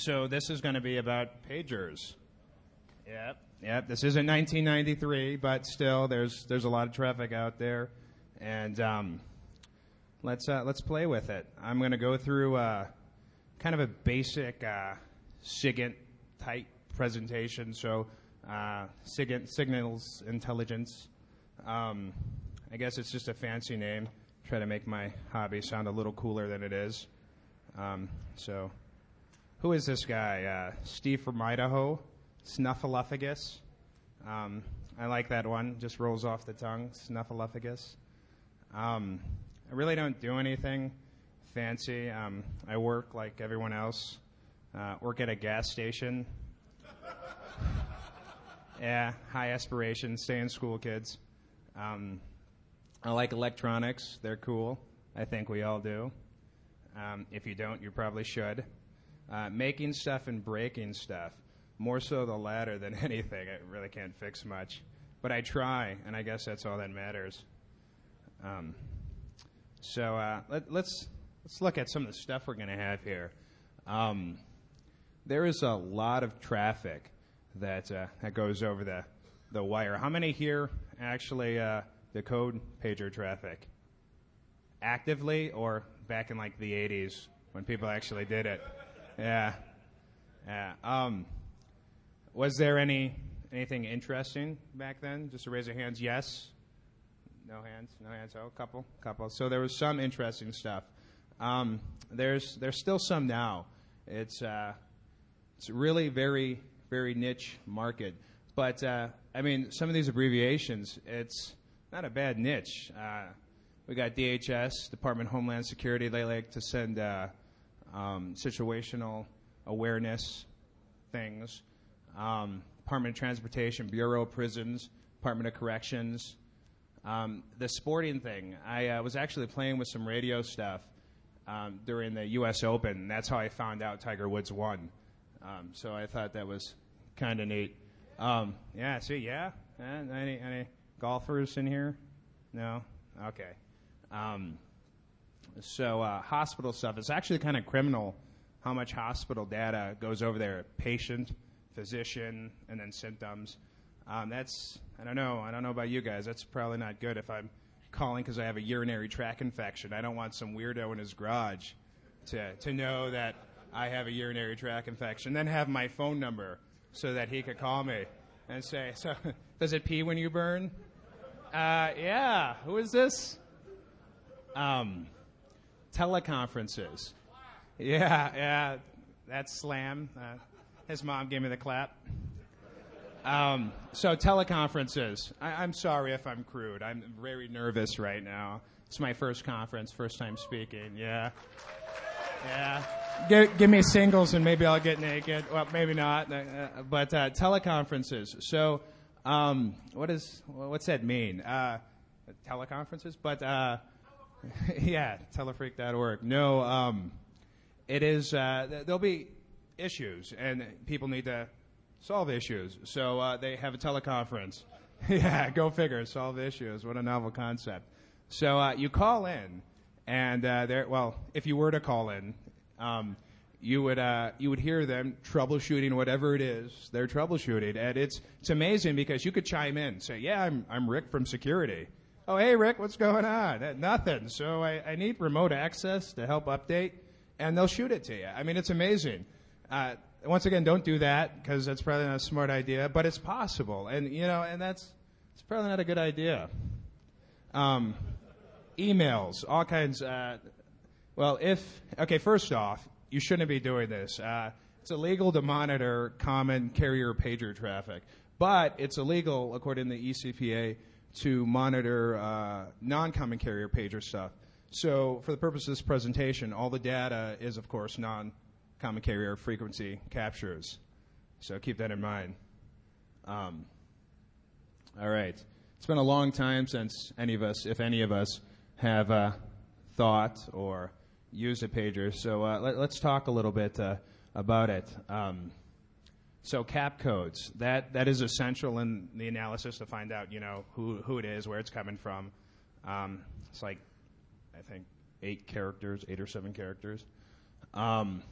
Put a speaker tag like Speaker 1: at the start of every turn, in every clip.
Speaker 1: so this is going to be about pagers. Yep, yep. This isn't 1993, but still, there's there's a lot of traffic out there, and um, let's uh, let's play with it. I'm going to go through uh, kind of a basic uh, SIGINT type presentation. So uh, SIGINT signals intelligence. Um, I guess it's just a fancy name. Try to make my hobby sound a little cooler than it is. Um, so, who is this guy? Uh, Steve from Idaho, Snuffleupagus. Um, I like that one. Just rolls off the tongue, Snuffleupagus. Um, I really don't do anything fancy. Um, I work like everyone else. Uh, work at a gas station. yeah, high aspirations. Stay in school, kids. Um, I like electronics. They're cool. I think we all do. Um, if you don't, you probably should. Uh, making stuff and breaking stuff. More so the latter than anything. I really can't fix much. But I try, and I guess that's all that matters. Um, so uh, let, us let's, let's look at some of the stuff we're going to have here. Um, there is a lot of traffic that uh, that goes over the the wire. How many here actually uh, the code pager traffic actively or back in like the 80s when people actually did it? Yeah, yeah. Um, was there any anything interesting back then? Just to raise your hands. Yes. No hands. No hands. Oh, a couple. Couple. So there was some interesting stuff. Um, there's there's still some now. It's uh, it's really very very niche market. But uh, I mean, some of these abbreviations, it's not a bad niche. Uh, we got DHS, Department of Homeland Security. They like to send uh, um, situational awareness things. Um, Department of Transportation, Bureau of Prisons, Department of Corrections. Um, the sporting thing, I uh, was actually playing with some radio stuff um, during the U.S. Open. That's how I found out Tiger Woods won. Um, so I thought that was kind of neat. Um, yeah, see, yeah. Uh, any, any golfers in here? No? Okay. Um, so uh, hospital stuff. It's actually kind of criminal how much hospital data goes over there. Patient, physician, and then symptoms. Um, that's I don't know. I don't know about you guys. That's probably not good if I'm calling because I have a urinary tract infection. I don't want some weirdo in his garage to to know that I have a urinary tract infection. Then have my phone number so that he could call me and say, "So does it pee when you burn?" Uh, yeah. Who is this? Um, teleconferences. Yeah, yeah. That's slam. Uh, his mom gave me the clap. Um, so teleconferences. I, am sorry if I'm crude. I'm very nervous right now. It's my first conference, first time speaking. Yeah, yeah. Give, give me singles and maybe I'll get naked. Well, maybe not. Uh, but uh, teleconferences. So, um, what is what's that mean? Uh, teleconferences, but uh, yeah, telefreak.org. No, um, it is. Uh, there'll be issues, and people need to solve issues. So uh, they have a teleconference. yeah, go figure. Solve issues. What a novel concept. So uh, you call in, and uh, there. Well, if you were to call in, um, you would uh, you would hear them troubleshooting whatever it is they're troubleshooting, and it's it's amazing because you could chime in, say, "Yeah, I'm I'm Rick from security." Oh, hey Rick, what's going on? Uh, nothing. So I, I need remote access to help update, and they'll shoot it to you. I mean, it's amazing. Uh, once again, don't do that because that's probably not a smart idea, but it's possible, and you know, and that's it's probably not a good idea. Um, emails, all kinds. Uh, well, if okay, first off, you shouldn't be doing this. Uh, it's illegal to monitor common carrier pager traffic, but it's illegal, according to the ECPA, to monitor uh, non-common carrier pager stuff. So, for the purpose of this presentation, all the data is, of course, non common carrier frequency captures. So keep that in mind. Um, all right. It's been a long time since any of us, if any of us, have uh, thought or used a pager. So uh, let, us talk a little bit uh, about it. Um, so cap codes that that is essential in the analysis to find out you know who who it is, where it's coming from. Um, it's like I think eight characters, eight or seven characters. Um,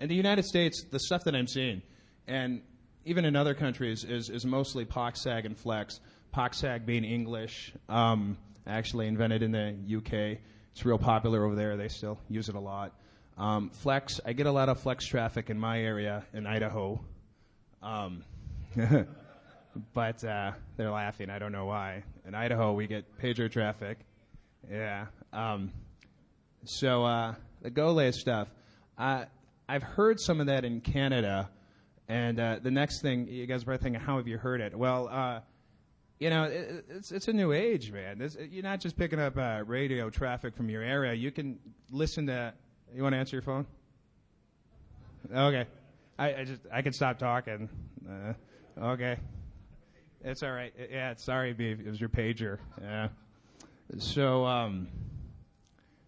Speaker 1: in the United States, the stuff that I'm seeing, and even in other countries, is, is mostly POCSAG and Flex. POCSAG being English, um, actually invented in the UK. It's real popular over there. They still use it a lot. Um, flex, I get a lot of Flex traffic in my area in Idaho. Um, but uh, they're laughing. I don't know why. In Idaho, we get pager traffic. Yeah. Um, so uh, the Golay stuff, uh, I've heard some of that in Canada. And uh, the next thing, you guys are probably thinking, how have you heard it? Well, uh, you know, it, it's it's a new age, man. It's, you're not just picking up uh, radio traffic from your area. You can listen to. You want to answer your phone? Okay, I, I just I can stop talking. Uh, okay, it's all right. Yeah, sorry. It was your pager. Yeah. So, um,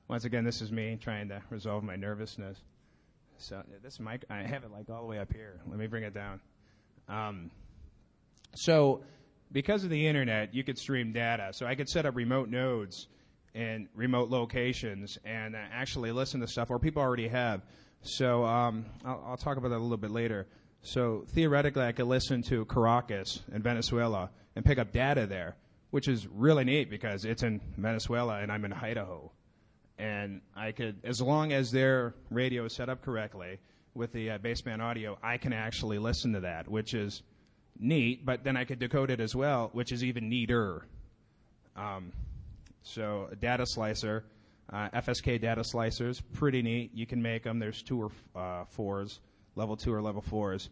Speaker 1: once again, this is me trying to resolve my nervousness. So this mic, I have it like all the way up here. Let me bring it down. Um, so because of the internet, you could stream data. So I could set up remote nodes in remote locations and uh, actually listen to stuff, or people already have. So um, I'll, I'll, talk about that a little bit later. So theoretically, I could listen to Caracas in Venezuela and pick up data there, which is really neat because it's in Venezuela and I'm in Idaho. And I could, as long as their radio is set up correctly with the uh, baseband audio, I can actually listen to that, which is neat, but then I could decode it as well, which is even neater. Um, so a data slicer, uh, FSK data slicers, pretty neat. You can make them. There's two or uh, fours, level two or level fours.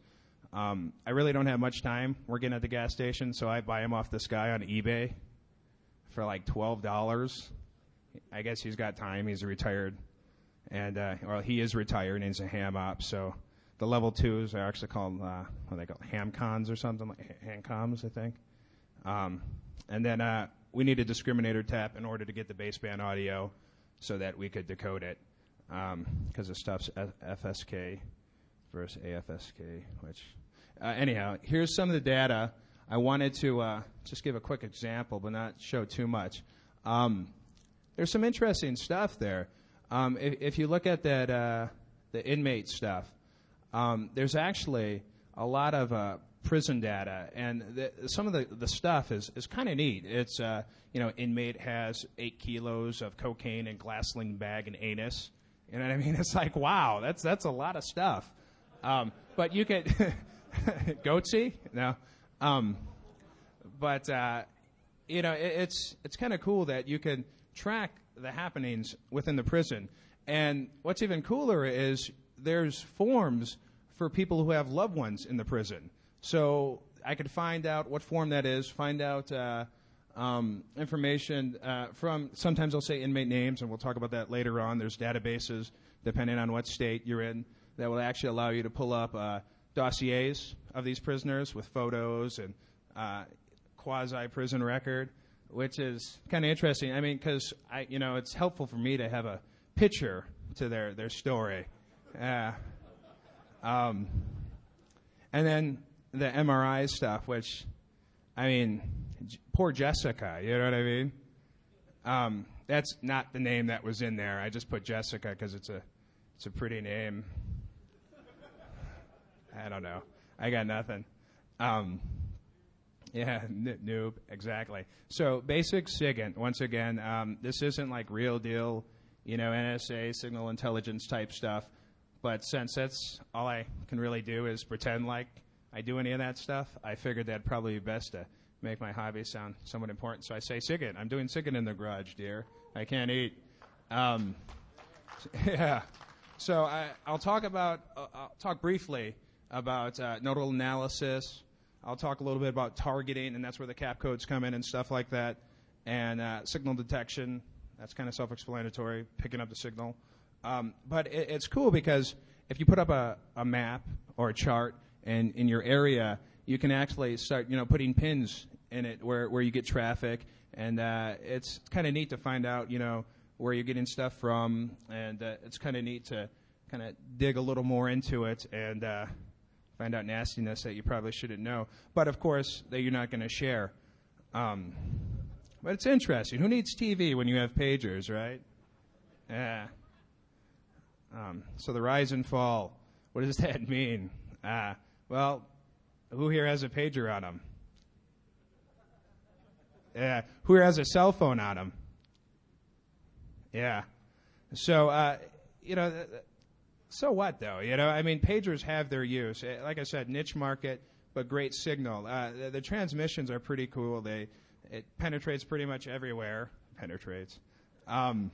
Speaker 1: Um, I really don't have much time working at the gas station, so I buy them off this guy on eBay for like twelve dollars. I guess he's got time. He's retired, and uh, well, he is retired and he's a ham op. So the level twos are actually called uh, what they called hamcons or something like hamcoms, I think. Um, and then uh, we need a discriminator tap in order to get the baseband audio so that we could decode it because um, stuff's FSK versus AFSK. Which uh, anyhow, here's some of the data. I wanted to uh, just give a quick example, but not show too much. Um, there's some interesting stuff there. Um, if, if, you look at that, uh, the inmate stuff, um, there's actually a lot of uh, prison data, and the, some of the, the stuff is, is kind of neat. It's, uh, you know, inmate has eight kilos of cocaine in glassine bag and anus. You know what I mean? It's like, wow, that's, that's a lot of stuff. Um, but you could, goatsy? No. Um, but, uh, you know, it, it's, it's kind of cool that you can track the happenings within the prison. And what's even cooler is there's forms for people who have loved ones in the prison. So I could find out what form that is, find out uh, um, information uh, from, sometimes they'll say inmate names, and we'll talk about that later on. There's databases, depending on what state you're in, that will actually allow you to pull up uh, dossiers of these prisoners with photos and uh, quasi prison record, which is kind of interesting. I mean, because I, you know, it's helpful for me to have a picture to their their story. Yeah. Um, and then the MRI stuff, which, I mean, poor Jessica, you know what I mean? Um, that's not the name that was in there. I just put Jessica because it's a, it's a pretty name. I don't know. I got nothing. Um, yeah, n- noob, exactly. So basic SIGINT, once again, um, this isn't like real deal, you know, NSA signal intelligence type stuff. But since that's all I can really do is pretend like I do any of that stuff, I figured that'd probably be best to make my hobby sound somewhat important. So I say, SIGINT. I'm doing SIGINT in the garage, dear. I can't eat. Um, yeah. So I, will talk about, uh, I'll talk briefly about uh, nodal analysis. I'll talk a little bit about targeting, and that's where the cap codes come in and stuff like that. And uh, signal detection. That's kind of self-explanatory, picking up the signal. Um, but it, it's cool because if you put up a, a map or a chart and in your area, you can actually start, you know, putting pins in it where, where you get traffic. And uh, it's kind of neat to find out, you know, where you're getting stuff from. And uh, it's kind of neat to kind of dig a little more into it and uh, find out nastiness that you probably shouldn't know. But of course, that you're not going to share. Um, but it's interesting. Who needs TV when you have pagers, right? Yeah. Um, so the rise and fall. what does that mean? Uh, well, who here has a pager on them? Yeah. Who here has a cell phone on them? Yeah. So, uh, you know, so what though? You know, I mean, pagers have their use. Uh, like I said, niche market, but great signal. Uh, the, the, transmissions are pretty cool. They it penetrates pretty much everywhere. Penetrates. Um,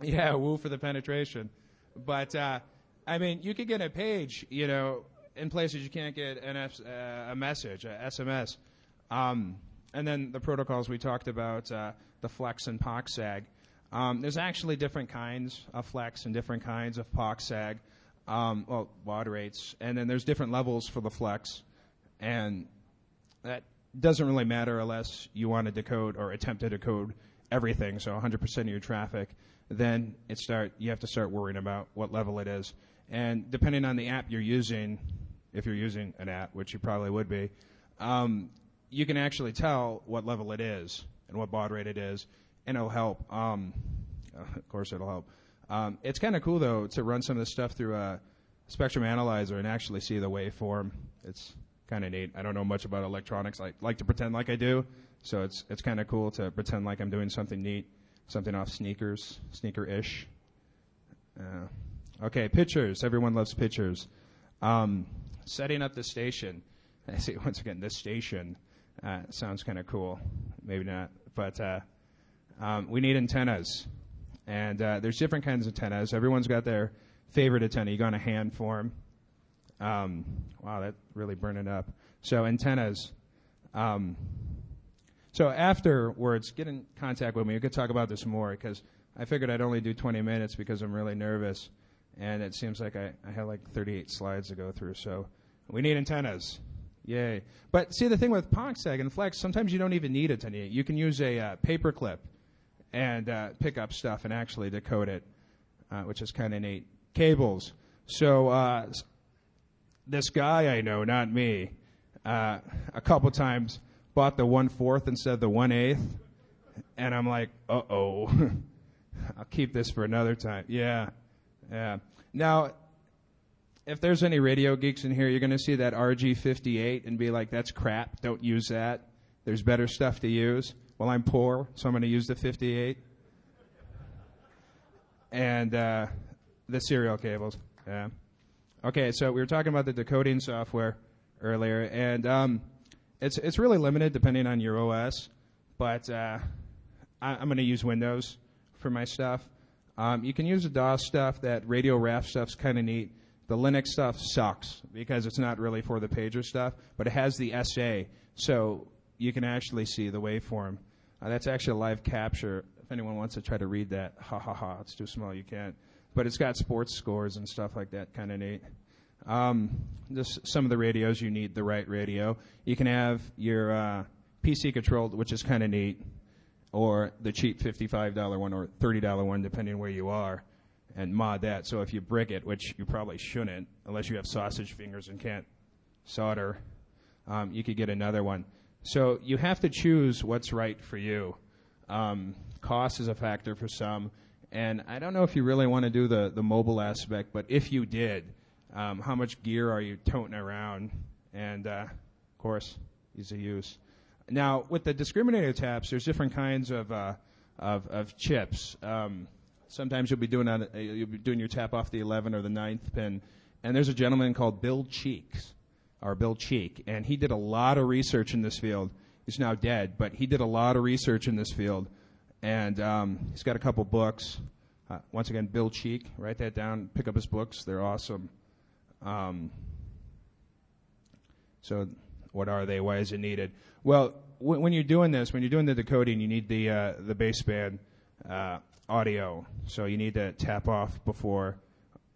Speaker 1: yeah, woo for the penetration. But uh, I mean, you could get a page, you know, in places you can't get uh, a message, a SMS. Um, and then the protocols we talked about, uh, the flex and POCSAG. Um, there's actually different kinds of flex and different kinds of POCSAG, um, well, baud rates, and then there's different levels for the flex, and that doesn't really matter unless you want to decode or attempt to decode everything, so 100% of your traffic. Then it start you have to start worrying about what level it is, and depending on the app you're using, if you're using an app, which you probably would be, um, you can actually tell what level it is and what baud rate it is, and it'll help. Um, of course, it'll help. Um, it's kind of cool though to run some of this stuff through a spectrum analyzer and actually see the waveform. It's kind of neat. I don't know much about electronics. I like to pretend like I do, so it's it's kind of cool to pretend like I'm doing something neat, something off sneakers, sneaker-ish. Uh, okay, pictures. Everyone loves pictures. Um, setting up the station. I see once again this station uh, sounds kind of cool. Maybe not, but uh, um, we need antennas, and uh, there's different kinds of antennas. Everyone's got their favorite antenna. You go on a hand form. Um, wow, that really burning up. So antennas. Um, so afterwards, get in contact with me. We could talk about this more because I figured I'd only do 20 minutes because I'm really nervous, and it seems like I, I have like 38 slides to go through. So we need antennas. Yay. But see, the thing with POCSAG and Flex, sometimes you don't even need a 10 You can use a uh, paper clip and uh, pick up stuff and actually decode it, uh, which is kind of neat. Cables. So uh, this guy I know, not me, uh, a couple times bought the one fourth instead of the one eighth, and I'm like, uh oh, I'll keep this for another time. Yeah, yeah. Now if there's any radio geeks in here, you're going to see that RG58 and be like, that's crap. Don't use that. There's better stuff to use. Well, I'm poor, so I'm going to use the 58. And uh, the serial cables. Yeah. Okay, so we were talking about the decoding software earlier, and um, it's it's really limited depending on your OS. But uh, I, am going to use Windows for my stuff. Um, you can use the DOS stuff. That Radio Raft stuff's kind of neat. The Linux stuff sucks because it's not really for the pager stuff, but it has the SA, so you can actually see the waveform. Uh, that's actually a live capture. If anyone wants to try to read that, ha ha ha, it's too small, you can't. But it's got sports scores and stuff like that, kind of neat. Um, some of the radios, you need the right radio. You can have your uh, PC controlled, which is kind of neat, or the cheap $55 one or $30 one, depending where you are and mod that. So if you brick it, which you probably shouldn't, unless you have sausage fingers and can't solder, um, you could get another one. So you have to choose what's right for you. Um, cost is a factor for some, and I don't know if you really want to do the, the mobile aspect, but if you did, um, how much gear are you toting around? And uh, of course, ease of use. Now, with the discriminator taps, there's different kinds of uh, of, of chips. Um, Sometimes you'll be doing on, uh, you'll be doing your tap off the 11 or the 9th pin, and there's a gentleman called Bill Cheeks, or Bill Cheek, and he did a lot of research in this field. He's now dead, but he did a lot of research in this field, and um, he's got a couple books. Uh, once again, Bill Cheek, write that down. Pick up his books; they're awesome. Um, so, what are they? Why is it needed? Well, w- when you're doing this, when you're doing the decoding, you need the uh, the baseband uh, audio. So you need to tap off before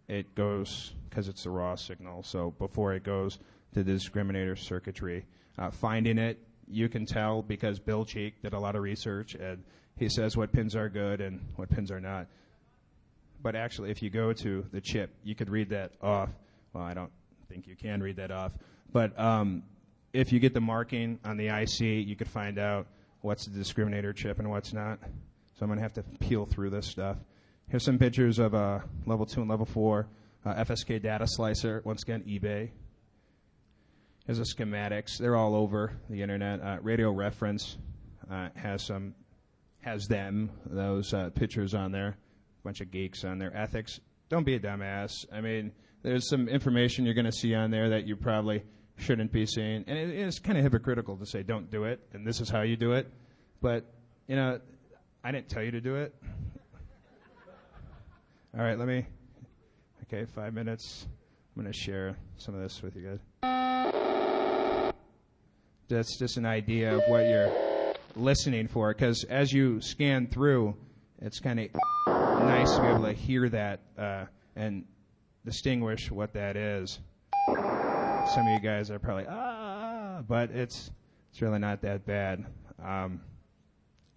Speaker 1: it goes, because it's a raw signal. So before it goes to the discriminator circuitry, uh, finding it, you can tell because Bill Cheek did a lot of research and he says what pins are good and what pins are not. But actually, if you go to the chip, you could read that off. Well, I don't think you can read that off. But um, if you get the marking on the IC, you could find out what's the discriminator chip and what's not. So I'm going to have to peel through this stuff. Here's some pictures of uh, level 2 and level 4 Uh, FSK Data Slicer, once again, eBay. Has the schematics. They're all over the internet. Uh, Radio Reference uh, has some, has them, those uh, pictures on there. A bunch of geeks on there. Ethics. Don't be a dumbass. I mean, there's some information you're going to see on there that you probably shouldn't be seen. And it is kind of hypocritical to say, don't do it, and this is how you do it. But, you know, I didn't tell you to do it. All right, let me. Okay, five minutes. I'm going to share some of this with you guys. That's just an idea of what you're listening for, because as you scan through, it's kind of nice to be able to hear that uh, and distinguish what that is. Some of you guys are probably ah, but it's it's really not that bad. Um,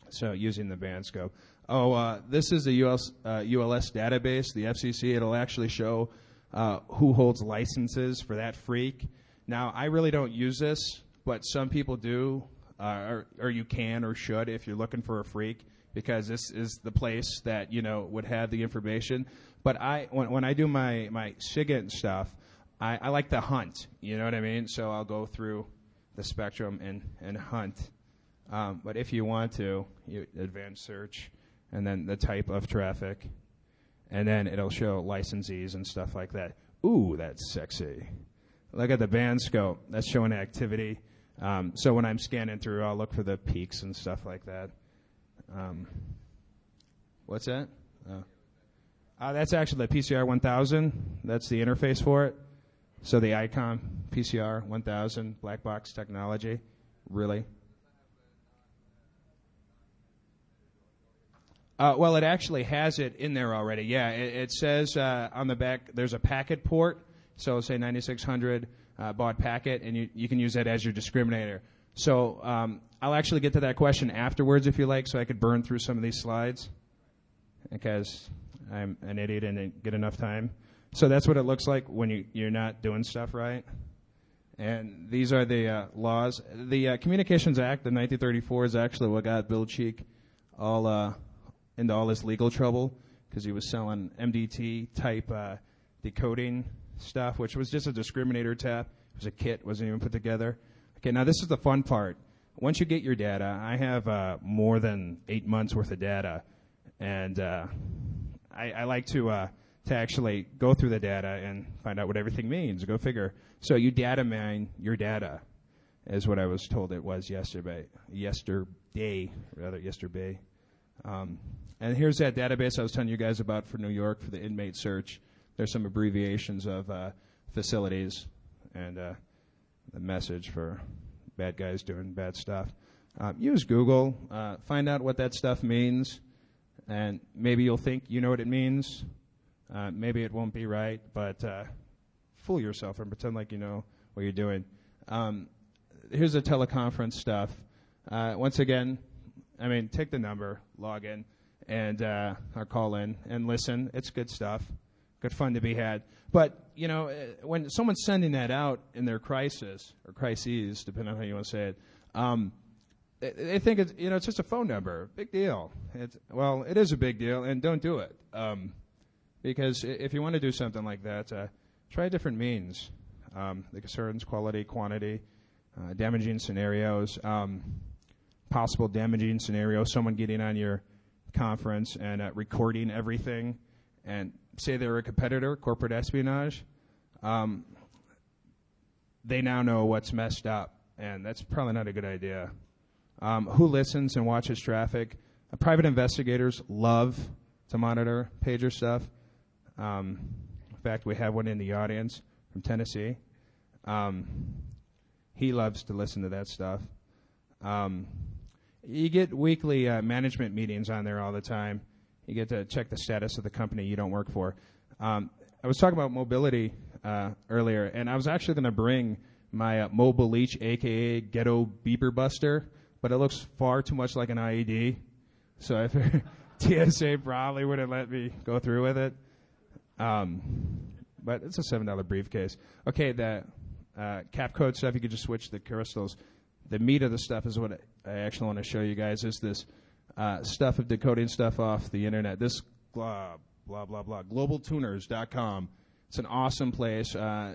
Speaker 1: so using the band scope. Oh, uh, this is a US, uh, ULS database, the FCC. It'll actually show uh, who holds licenses for that freak. Now, I really don't use this, but some people do, uh, or, or you can or should if you're looking for a freak, because this is the place that you know would have the information. But I, when, when I do my my SIGINT stuff, I, I like to hunt. You know what I mean? So I'll go through the spectrum and and hunt. Um, but if you want to, you advanced search and then the type of traffic, and then it'll show licensees and stuff like that. Ooh, that's sexy. Look at the band scope. That's showing activity. Um, so when I'm scanning through, I'll look for the peaks and stuff like that. Um, what's that? Oh. Uh, that's actually the PCR 1000. That's the interface for it. So the ICOM PCR 1000 black box technology. Really? Uh, well, it actually has it in there already. Yeah, it, it says uh, on the back there's a packet port. So say 9600 uh, baud packet, and you, you can use that as your discriminator. So um, I'll actually get to that question afterwards if you like, so I could burn through some of these slides because I'm an idiot and didn't get enough time. So that's what it looks like when you, you're not doing stuff right. And these are the uh, laws. The uh, Communications Act of 1934 is actually what got Bill Cheek all uh, into all this legal trouble because he was selling MDT type uh, decoding stuff, which was just a discriminator tap. It was a kit, wasn't even put together. Okay, now this is the fun part. Once you get your data, I have uh, more than eight months worth of data, and uh, I, I, like to to actually go through the data and find out what everything means. Go figure. So you data mine your data, is what I was told it was yesterday. Yesterday, rather yesterday. Um, and here's that database I was telling you guys about for New York for the inmate search. There's some abbreviations of uh, facilities and uh, the message for bad guys doing bad stuff. Uh, use Google, uh, find out what that stuff means, and maybe you'll think you know what it means. Uh, maybe it won't be right, but uh, fool yourself and pretend like you know what you're doing. Um, here's the teleconference stuff. once again, I mean, take the number, log in and uh, or call in and listen. It's good stuff, good fun to be had. But you know, uh, when someone's sending that out in their crisis or crises, depending on how you want to say it, um, they, they, think it's you know it's just a phone number. Big deal. It's, well, it is a big deal, and don't do it um, because if you want to do something like that, uh, try different means. Um, the concerns, quality, quantity, uh, damaging scenarios, um, possible damaging scenarios. Someone getting on your conference and uh, recording everything and say they're a competitor, corporate espionage, um, they now know what's messed up, and that's probably not a good idea. Um, who listens and watches traffic? Uh, private investigators love to monitor pager stuff. Um, in fact, we have one in the audience from Tennessee. Um, he loves to listen to that stuff. Um, you get weekly uh, management meetings on there all the time. You get to check the status of the company you don't work for. Um, I was talking about mobility uh, earlier, and I was actually going to bring my uh, Mobile Leech, aka Ghetto Beeper Buster, but it looks far too much like an IED. So I figured TSA probably wouldn't let me go through with it. Um, but it's a seven dollar briefcase. Okay, the uh, cap code stuff you could just switch the crystals the meat of the stuff is what I actually want to show you guys is this uh, stuff of decoding stuff off the internet. This blah blah blah blah globaltuners.com.
Speaker 2: It's an awesome place. Uh,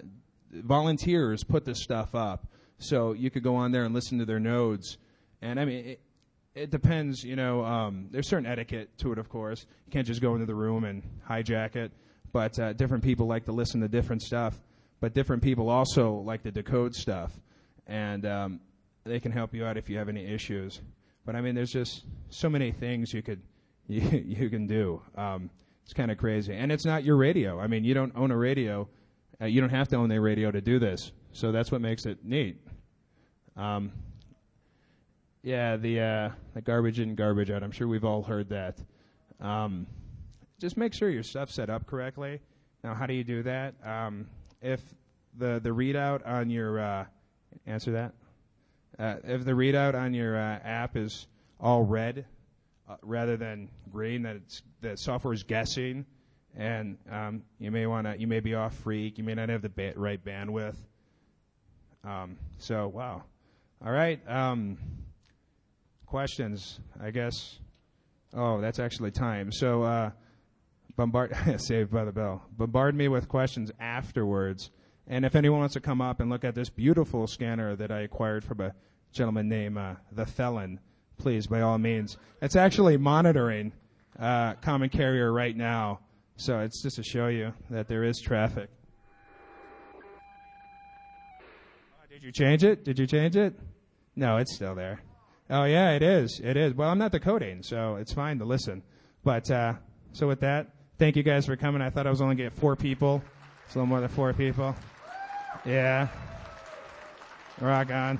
Speaker 2: volunteers put this stuff up, so you could go on there and listen to their nodes. And I mean, it, it depends. You know, um, there's certain etiquette to it, of course. You can't just go into the room and hijack it. But uh, different people like to listen to different stuff. But different people also like to decode stuff, and um, they can help you out if you have any issues. But I mean, there's just so many things you could you, you can do. Um, it's kind of crazy, and it's not your radio. I mean, you don't own a radio. Uh, you don't have to own a radio to do this. So that's what makes it neat. Um, yeah, the uh, the garbage in, garbage out. I'm sure we've all heard that. Um, just make sure your stuff's set up correctly. Now, how do you do that? Um, if the the readout on your uh, answer that, uh, if the readout on your uh, app is all red uh, rather than green, that it's the software is guessing, and um, you may want to you may be off freak, you may not have the ba- right bandwidth. Um, so wow, all right. Um, questions, I guess. Oh, that's actually time. So uh, bombard saved by the bell. Bombard me with questions afterwards. And if anyone wants to come up and look at this beautiful scanner that I acquired from a gentleman named uh, the Felon, please, by all means. It's actually monitoring uh, Common Carrier right now, so it's just to show you that there is traffic. Oh, did you change it? Did you change it? No, it's still there. Oh yeah, it is. It is. Well, I'm not decoding, so it's fine to listen. But uh, so with that, thank you guys for coming. I thought I was only going to get four people. It's a little more than four people. Yeah. Rock on.